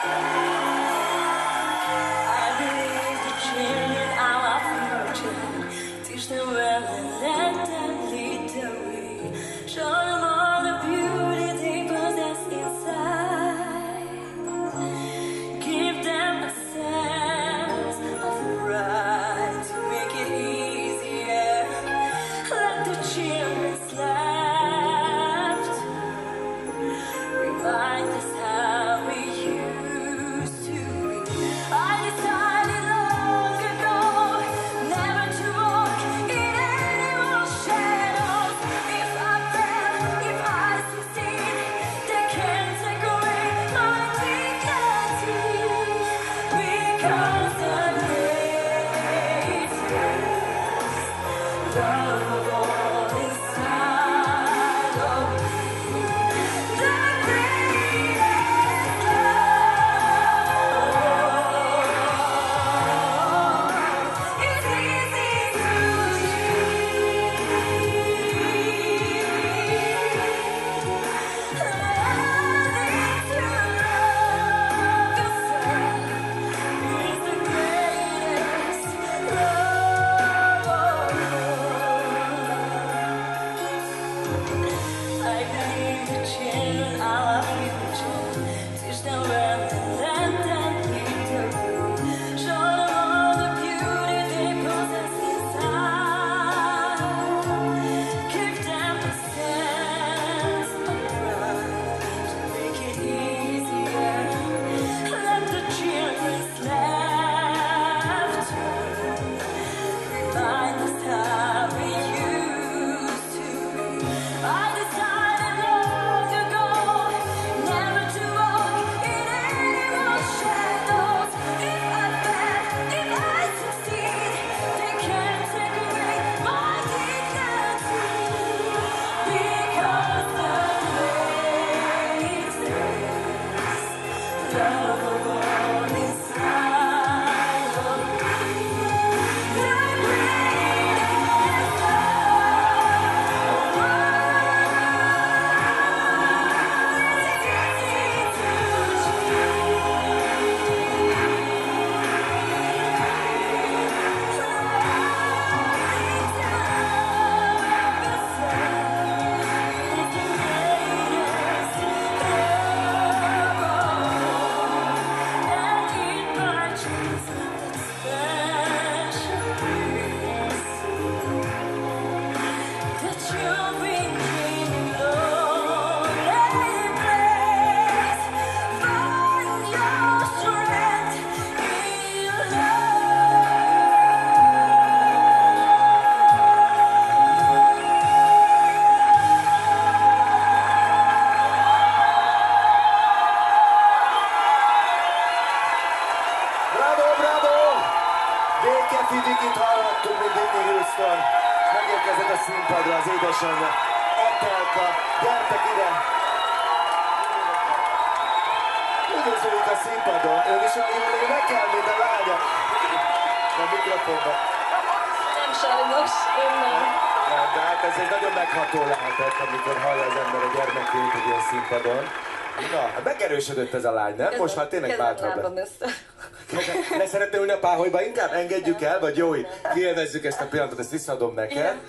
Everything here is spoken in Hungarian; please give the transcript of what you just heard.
I believe the children are our future. Teach them well and Down the Békefidik itt hallhattuk, mint Whitney Houston. Megérkezett a színpadra az édesanyja. Etelka, gyertek ide! Üdvözöljük a színpadon. Ön is jól énekel, mint a lánya. A mikrofonba. Nem sajnos, én nem. Nem, De hát ez egy nagyon megható lehetett, amikor hallja az ember a gyermekét egy ilyen színpadon. Na, hát megerősödött ez a lány, nem? Most már tényleg bátrabb lett. lábam össze. Le szeretne ülni a páholyba? Inkább engedjük el, vagy jó, így kielvezzük ezt a pillanatot, ezt visszaadom neked. Igen.